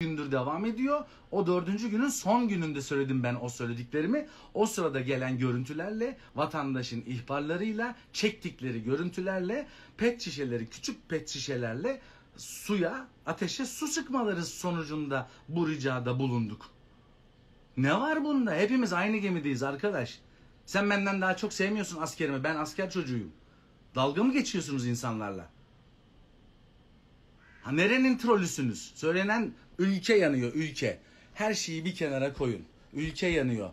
gündür devam ediyor. O dördüncü günün son gününde söyledim ben o söylediklerimi. O sırada gelen görüntülerle, vatandaşın ihbarlarıyla, çektikleri görüntülerle, pet şişeleri, küçük pet şişelerle suya, ateşe su sıkmaları sonucunda bu ricada bulunduk. Ne var bunda? Hepimiz aynı gemideyiz arkadaş. Sen benden daha çok sevmiyorsun askerimi. Ben asker çocuğuyum. Dalga mı geçiyorsunuz insanlarla? Ha nerenin trollüsünüz? Söylenen ülke yanıyor ülke. Her şeyi bir kenara koyun. Ülke yanıyor.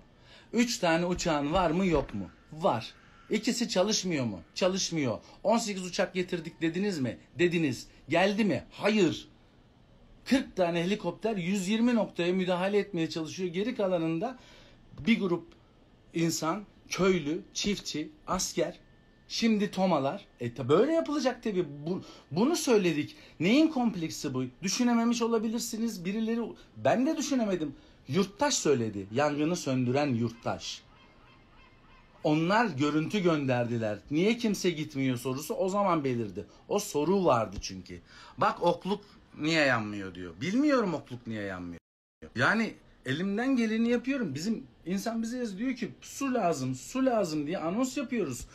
Üç tane uçağın var mı yok mu? Var. İkisi çalışmıyor mu? Çalışmıyor. 18 uçak getirdik dediniz mi? Dediniz. Geldi mi? Hayır. 40 tane helikopter 120 noktaya müdahale etmeye çalışıyor. Geri kalanında bir grup insan, köylü, çiftçi, asker, şimdi tomalar. E ta böyle yapılacak tabii. Bu, bunu söyledik. Neyin kompleksi bu? Düşünememiş olabilirsiniz. Birileri ben de düşünemedim. Yurttaş söyledi. Yangını söndüren yurttaş. Onlar görüntü gönderdiler. Niye kimse gitmiyor sorusu o zaman belirdi. O soru vardı çünkü. Bak okluk niye yanmıyor diyor. Bilmiyorum okluk niye yanmıyor. Yani elimden geleni yapıyorum. Bizim insan bize yazıyor diyor ki su lazım, su lazım diye anons yapıyoruz.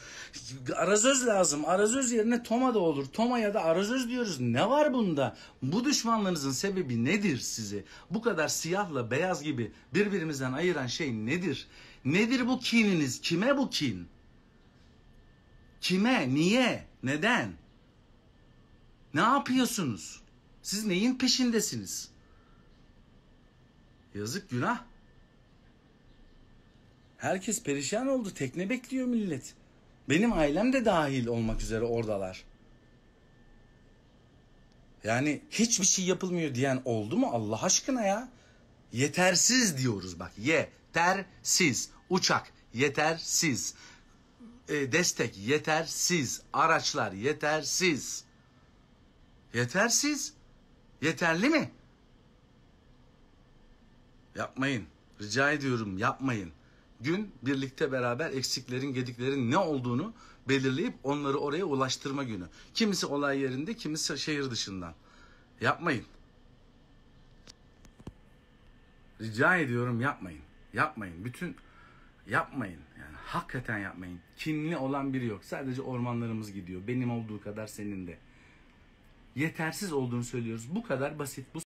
Arazöz lazım. Arazöz yerine Toma da olur. Toma ya da arazöz diyoruz. Ne var bunda? Bu düşmanlığınızın sebebi nedir sizi? Bu kadar siyahla beyaz gibi birbirimizden ayıran şey nedir? Nedir bu kininiz? Kime bu kin? Kime? Niye? Neden? Ne yapıyorsunuz? Siz neyin peşindesiniz? Yazık günah. Herkes perişan oldu. Tekne bekliyor millet. Benim ailem de dahil olmak üzere oradalar. Yani hiçbir şey yapılmıyor diyen oldu mu Allah aşkına ya? Yetersiz diyoruz bak. Yetersiz. Uçak yetersiz. E, destek yetersiz. Araçlar yetersiz. Yetersiz. Yeterli mi? Yapmayın. Rica ediyorum yapmayın. Gün birlikte beraber eksiklerin, gediklerin ne olduğunu belirleyip onları oraya ulaştırma günü. Kimisi olay yerinde, kimisi şehir dışından. Yapmayın. Rica ediyorum yapmayın. Yapmayın. Bütün yapmayın. Yani hakikaten yapmayın. Kinli olan biri yok. Sadece ormanlarımız gidiyor. Benim olduğu kadar senin de. Yetersiz olduğunu söylüyoruz. Bu kadar basit. Bu